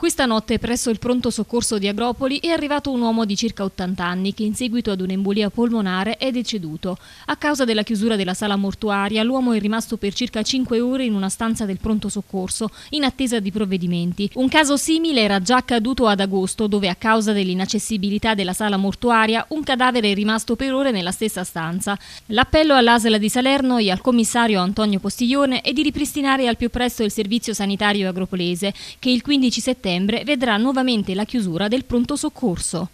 Questa notte presso il pronto soccorso di Agropoli è arrivato un uomo di circa 80 anni che in seguito ad un'embolia polmonare è deceduto. A causa della chiusura della sala mortuaria l'uomo è rimasto per circa 5 ore in una stanza del pronto soccorso in attesa di provvedimenti. Un caso simile era già accaduto ad agosto dove a causa dell'inaccessibilità della sala mortuaria un cadavere è rimasto per ore nella stessa stanza. L'appello all'ASL di Salerno e al commissario Antonio Postiglione è di ripristinare al più presto il servizio sanitario agropolese che il 15 settembre settembre vedrà nuovamente la chiusura del pronto soccorso.